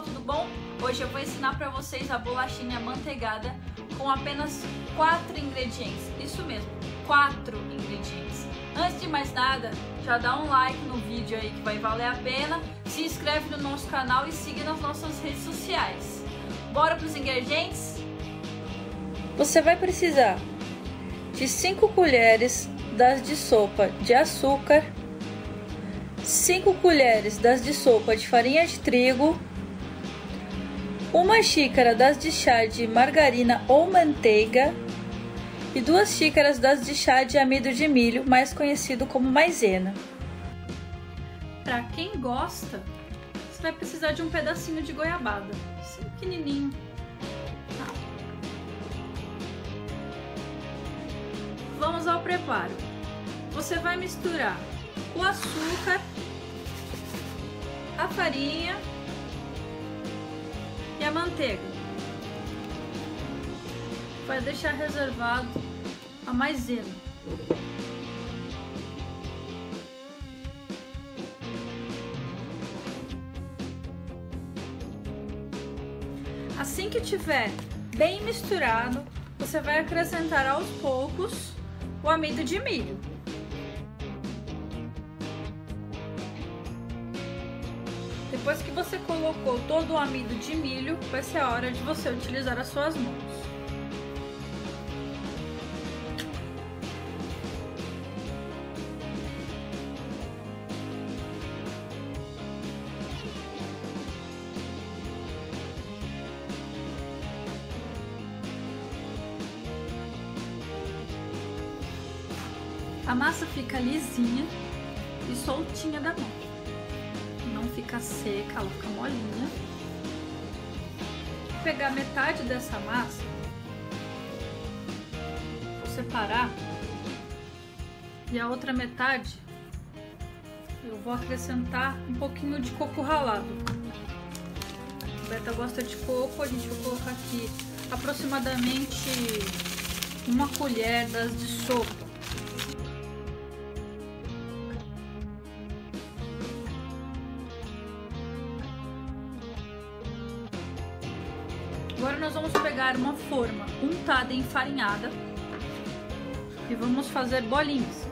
tudo bom? Hoje eu vou ensinar para vocês a bolachinha manteigada com apenas quatro ingredientes. Isso mesmo, quatro ingredientes. Antes de mais nada, já dá um like no vídeo aí que vai valer a pena, se inscreve no nosso canal e siga nas nossas redes sociais. Bora para os ingredientes? Você vai precisar de 5 colheres das de sopa de açúcar, 5 colheres das de sopa de farinha de trigo, uma xícara das de chá de margarina ou manteiga e duas xícaras das de chá de amido de milho, mais conhecido como maisena. Para quem gosta, você vai precisar de um pedacinho de goiabada, assim pequenininho. Tá. Vamos ao preparo. Você vai misturar o açúcar, a farinha e a manteiga. Vai deixar reservado a maisena. Assim que tiver bem misturado, você vai acrescentar aos poucos o amido de milho. Depois que você colocou todo o amido de milho, vai ser a hora de você utilizar as suas mãos. A massa fica lisinha e soltinha da mão fica seca, ela fica molinha. Vou pegar metade dessa massa, vou separar e a outra metade eu vou acrescentar um pouquinho de coco ralado. A Beta gosta de coco, a gente vai colocar aqui aproximadamente uma colher das de sopa. Agora nós vamos pegar uma forma untada e enfarinhada e vamos fazer bolinhas.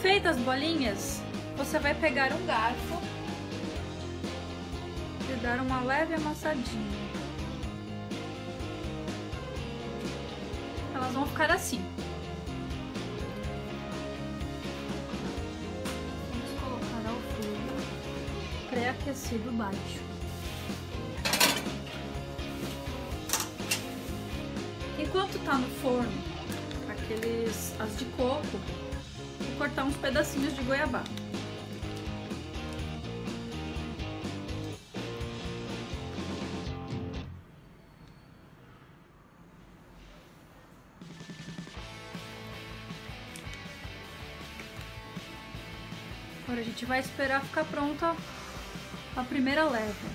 Feitas as bolinhas, você vai pegar um garfo dar uma leve amassadinha. Elas vão ficar assim. Vamos colocar ao fogo pré-aquecido baixo. Enquanto tá no forno, aqueles as de coco, vou cortar uns pedacinhos de goiabada. Agora a gente vai esperar ficar pronta a primeira leva.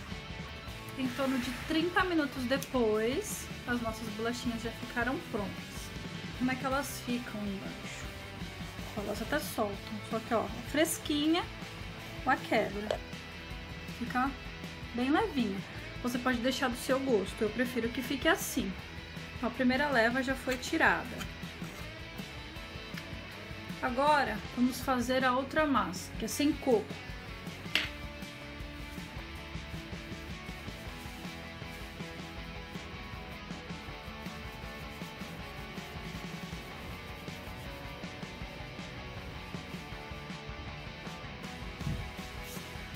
Em torno de 30 minutos depois, as nossas bolachinhas já ficaram prontas. Como é que elas ficam embaixo? Elas até soltam, só que ó, fresquinha a quebra. Fica bem levinha. Você pode deixar do seu gosto, eu prefiro que fique assim. A primeira leva já foi tirada. Agora, vamos fazer a outra massa, que é sem coco.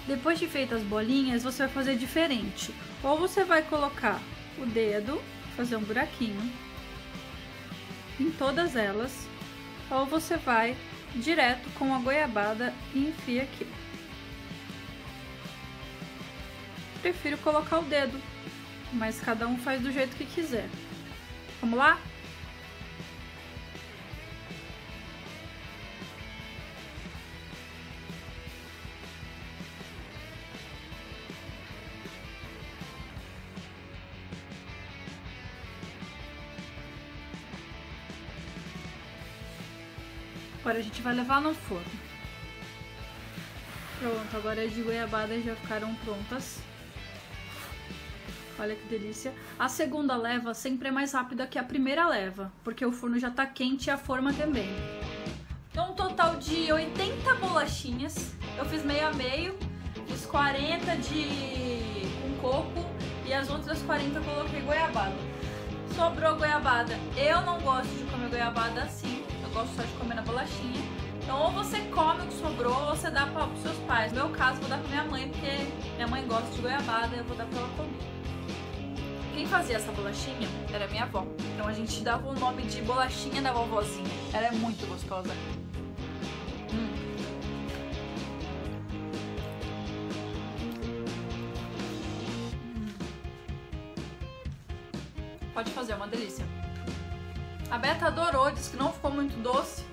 Depois de feitas as bolinhas, você vai fazer diferente. Ou você vai colocar o dedo, fazer um buraquinho em todas elas ou você vai direto com a goiabada e enfia aqui. Prefiro colocar o dedo, mas cada um faz do jeito que quiser. Vamos lá? Agora a gente vai levar no forno. Pronto, agora as de goiabada já ficaram prontas. Olha que delícia. A segunda leva sempre é mais rápida que a primeira leva, porque o forno já tá quente e a forma também. Então, um total de 80 bolachinhas. Eu fiz meio a meio, fiz 40 de com coco e as outras 40 eu coloquei goiabada. Sobrou goiabada. Eu não gosto de comer goiabada assim, gosto só de comer na bolachinha. Então, ou você come o que sobrou, ou você dá para os seus pais. No meu caso, vou dar para minha mãe, porque minha mãe gosta de goiabada, eu vou dar para ela comer. Quem fazia essa bolachinha era minha avó. Então a gente dava o nome de bolachinha da vovozinha. Ela é muito gostosa. Hum. Pode fazer, é uma delícia. A Beta adorou, disse que não ficou muito doce.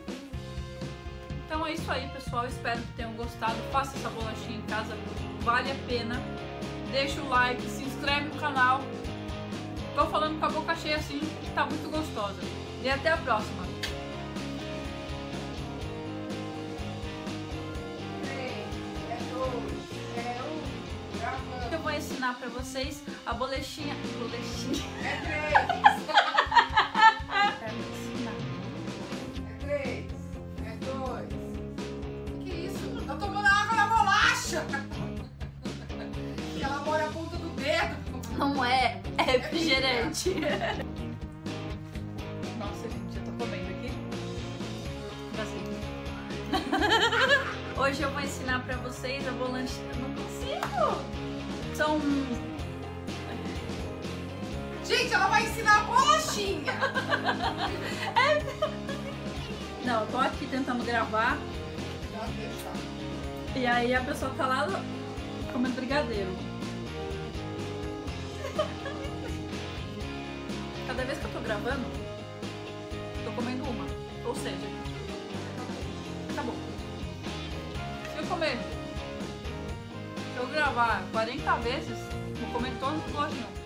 Então é isso aí, pessoal. Espero que tenham gostado. Faça essa bolachinha em casa, vale a pena. Deixa o like, se inscreve no canal Tô falando com a boca cheia assim, tá muito gostosa. E até a próxima. Eu vou ensinar pra vocês a bolechinha. Bolechinha. É três. Refrigerante. Nossa, gente, eu tô comendo aqui. Hoje eu vou ensinar pra vocês a bolanchinha. Eu não consigo! São. Gente, ela vai ensinar a bolachinha! é... Não, eu tô aqui tentando gravar. E aí a pessoa tá lá comendo brigadeiro. Cada vez que eu tô gravando, tô comendo uma. Ou seja, acabou. Se eu comer, se eu gravar 40 vezes, vou comer todos os lojinhos.